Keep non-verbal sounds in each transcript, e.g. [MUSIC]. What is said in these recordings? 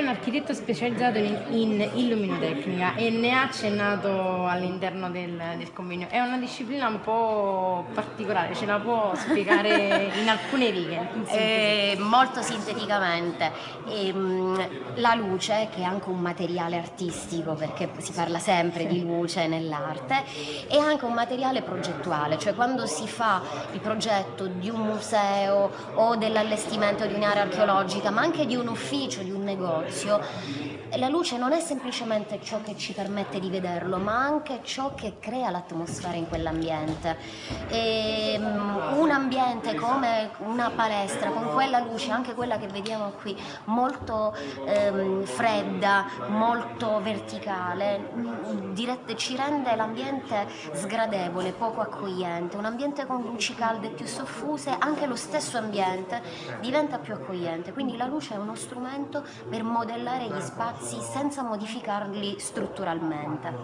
un architetto specializzato in, in illuminotecnica e ne ha accennato all'interno del, del, convegno. È una disciplina un po' particolare, ce la può spiegare [LAUGHS] in alcune righe? In eh, molto sinteticamente. E, ehm, la luce, che è anche un materiale artistico, perché si parla sempre sì. di luce nell'arte, è anche un materiale progettuale, cioè quando si fa il progetto di un museo o dell'allestimento di un'area archeologica, ma anche di un ufficio, di un negozio, la luce non è semplicemente ciò che ci permette di vederlo, ma anche ciò che crea l'atmosfera in quell'ambiente. E, um, un ambiente come una palestra, con quella luce, anche quella che vediamo qui, molto um, fredda, molto verticale, dirette, ci rende l'ambiente sgradevole, poco accogliente. Un ambiente con luci calde più soffuse, anche lo stesso ambiente diventa più accogliente. Quindi la luce è uno strumento per modellare gli spazi senza modificarli strutturalmente.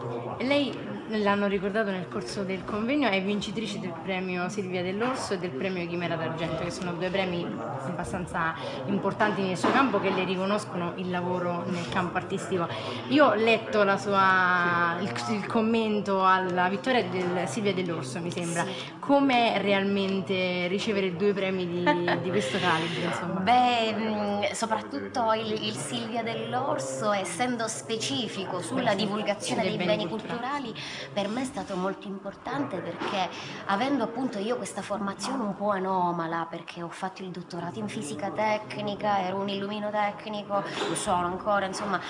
Lei, l'hanno ricordato nel corso del convegno, è vincitrice del premio Silvia dell'Orso e del premio Chimera d'Argento, che sono due premi abbastanza importanti nel suo campo che le riconoscono il lavoro nel campo artistico. Io ho letto sua, il, il, commento alla vittoria del Silvia dell'Orso, mi sembra. Sì. Com'è realmente ricevere due premi di, di questo calibro? Beh, soprattutto il, il Silvia dell'Orso corso, essendo specifico sulla divulgazione dei beni culturali, per me è stato molto importante perché avendo appunto io questa formazione un po' anomala, perché ho fatto il dottorato in fisica tecnica, ero un illuminotecnico, lo sono ancora, insomma,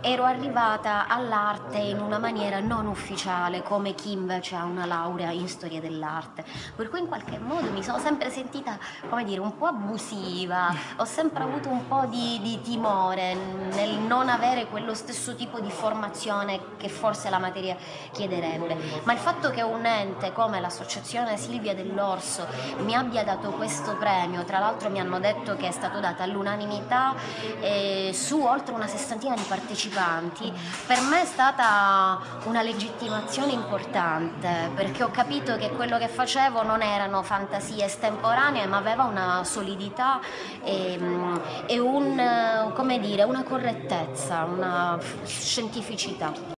ero arrivata all'arte in una maniera non ufficiale, come chi invece ha una laurea in storia dell'arte. Per cui in qualche modo mi sono sempre sentita, come dire, un po' abusiva, ho sempre avuto un po' di, di timore nel non avere quello stesso tipo di formazione che forse la materia chiederebbe, ma il fatto che un ente come l'associazione Silvia dell'Orso mi abbia dato questo premio, tra l'altro mi hanno detto che è stato dato all'unanimità eh, su oltre una sessantina di partecipanti, per me è stata una legittimazione importante perché ho capito che quello che facevo non erano fantasie estemporanee ma aveva una solidità e, e un, dire, una correttezza una scientificità.